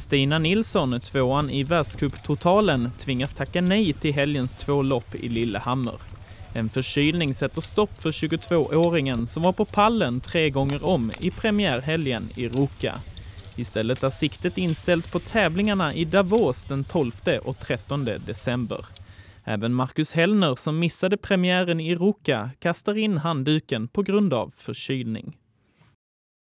Stina Nilsson, tvåan i världscuptotalen, tvingas tacka nej till helgens två lopp i Lillehammer. En förkylning sätter stopp för 22-åringen som var på pallen tre gånger om i premiärhelgen i Ruka. Istället är siktet inställt på tävlingarna i Davos den 12 och 13 december. Även Marcus Hellner som missade premiären i Ruka kastar in handduken på grund av förkylning.